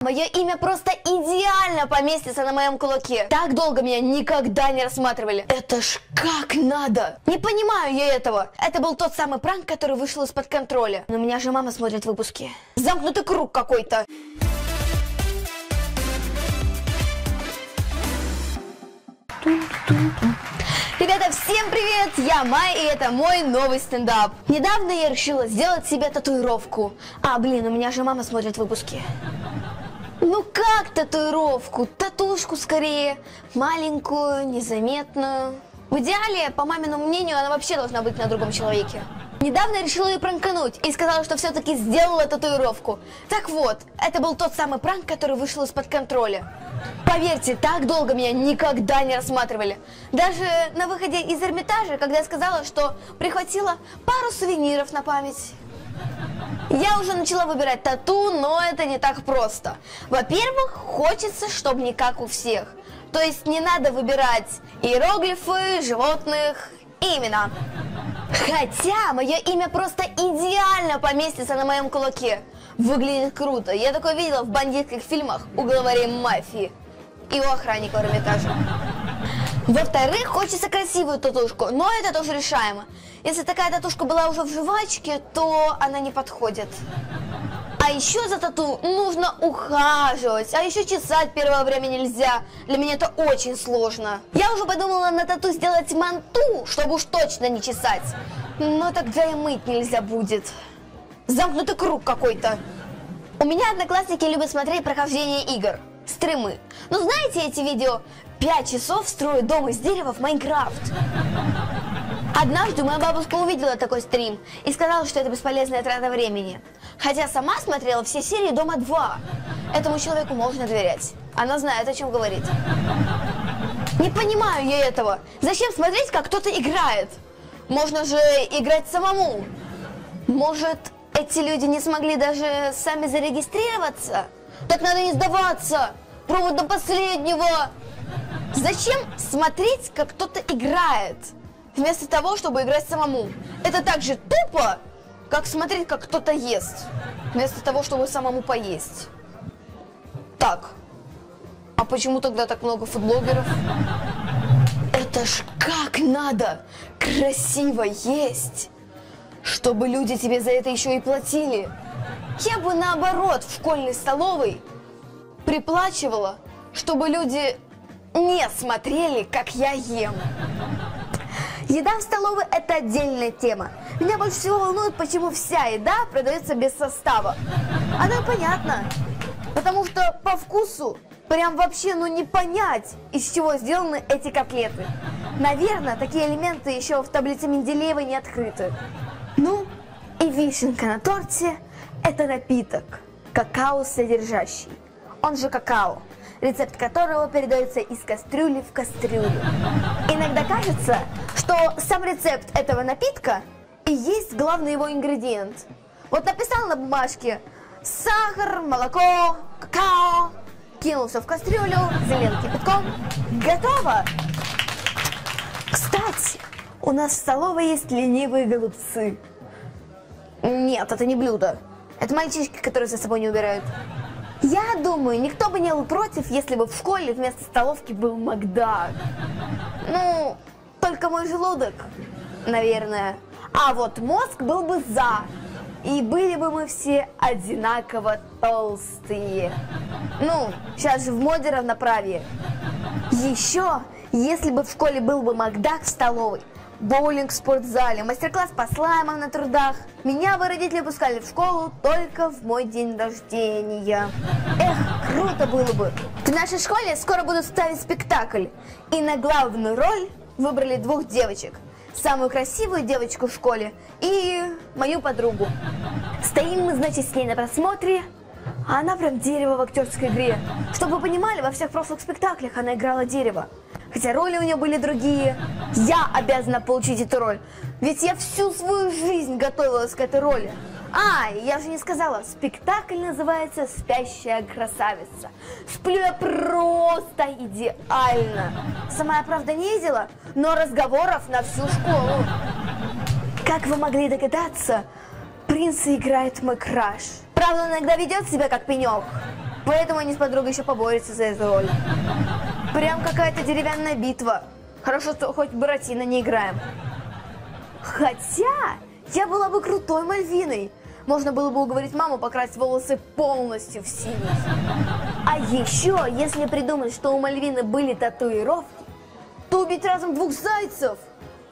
Мое имя просто идеально поместится на моем кулаке. Так долго меня никогда не рассматривали. Это ж как надо. Не понимаю я этого. Это был тот самый пранк, который вышел из-под контроля. Но меня же мама смотрит выпуски. Замкнутый круг какой-то. Ребята, всем привет! Я Май, и это мой новый стендап. Недавно я решила сделать себе татуировку. А, блин, у меня же мама смотрит выпуски. Ну как татуировку? Татушку скорее. Маленькую, незаметную. В идеале, по маминому мнению, она вообще должна быть на другом человеке. Недавно решила ее пранкануть и сказала, что все-таки сделала татуировку. Так вот, это был тот самый пранк, который вышел из-под контроля. Поверьте, так долго меня никогда не рассматривали. Даже на выходе из Эрмитажа, когда я сказала, что прихватила пару сувениров на память. Я уже начала выбирать тату, но это не так просто. Во-первых, хочется, чтобы не как у всех. То есть не надо выбирать иероглифы, животных и имена. Хотя мое имя просто идеально поместится на моем кулаке. Выглядит круто. Я такое видела в бандитских фильмах у главарей мафии и у охранника в Эрмитаже. Во-вторых, хочется красивую татушку, но это тоже решаемо. Если такая татушка была уже в жвачке, то она не подходит. А еще за тату нужно ухаживать, а еще чесать первое время нельзя. Для меня это очень сложно. Я уже подумала на тату сделать манту, чтобы уж точно не чесать. Но тогда и мыть нельзя будет. Замкнутый круг какой-то. У меня одноклассники любят смотреть прохождение игр. Стримы. Ну знаете эти видео? Пять часов строю дом из дерева в Майнкрафт. Однажды моя бабушка увидела такой стрим и сказала, что это бесполезная трата времени. Хотя сама смотрела все серии «Дома 2». Этому человеку можно доверять. Она знает, о чем говорит. Не понимаю я этого. Зачем смотреть, как кто-то играет? Можно же играть самому. Может, эти люди не смогли даже сами зарегистрироваться? Так надо не сдаваться. Пробовать до последнего. Зачем смотреть, как кто-то играет? вместо того, чтобы играть самому. Это так же тупо, как смотреть, как кто-то ест, вместо того, чтобы самому поесть. Так, а почему тогда так много фудблогеров? Это ж как надо красиво есть, чтобы люди тебе за это еще и платили. Я бы наоборот в школьной столовой приплачивала, чтобы люди не смотрели, как я ем. Еда в столовой – это отдельная тема. Меня больше всего волнует, почему вся еда продается без состава. Она понятна, потому что по вкусу прям вообще ну не понять, из чего сделаны эти котлеты. Наверное, такие элементы еще в таблице Менделеева не открыты. Ну, и вишенка на торте – это напиток, какао содержащий, он же какао рецепт которого передается из кастрюли в кастрюлю. Иногда кажется, что сам рецепт этого напитка и есть главный его ингредиент. Вот написал на бумажке сахар, молоко, какао, кинулся в кастрюлю, залил кипятком, готово! Кстати, у нас в столовой есть ленивые голубцы. Нет, это не блюдо. Это мальчишки, которые за собой не убирают. Я думаю, никто бы не был против, если бы в школе вместо столовки был Макдак. Ну, только мой желудок, наверное. А вот мозг был бы за. И были бы мы все одинаково толстые. Ну, сейчас же в моде равноправие. Еще, если бы в школе был бы Макдак в столовой, боулинг в спортзале, мастер-класс по слаймам на трудах. Меня бы родители пускали в школу только в мой день рождения. Эх, круто было бы. В нашей школе скоро будут ставить спектакль. И на главную роль выбрали двух девочек. Самую красивую девочку в школе и мою подругу. Стоим мы, значит, с ней на просмотре, а она прям дерево в актерской игре. Чтобы вы понимали, во всех прошлых спектаклях она играла дерево хотя роли у нее были другие. Я обязана получить эту роль, ведь я всю свою жизнь готовилась к этой роли. А, я же не сказала, спектакль называется «Спящая красавица». Сплю я просто идеально. Сама я, правда, не видела, но разговоров на всю школу. Как вы могли догадаться, принца играет мой краш. Правда, он иногда ведет себя как пенек. Поэтому они с подругой еще поборются за эту роль. Прям какая-то деревянная битва. Хорошо, что хоть Буратино не играем. Хотя, я была бы крутой Мальвиной. Можно было бы уговорить маму покрасить волосы полностью в синий. А еще, если придумать, что у Мальвины были татуировки, то убить разом двух зайцев.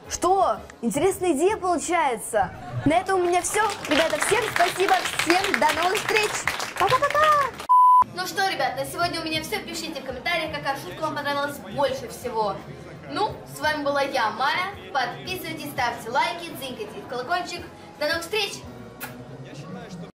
Что? Интересная идея получается. На этом у меня все. Ребята, всем спасибо. Всем до новых встреч. Пока-пока. Ну что, ребят, на сегодня у меня все. Пишите в комментариях, какая шутка вам понравилась больше всего. Ну, с вами была я, Майя. Подписывайтесь, ставьте лайки, дзинкайте в колокольчик. До новых встреч!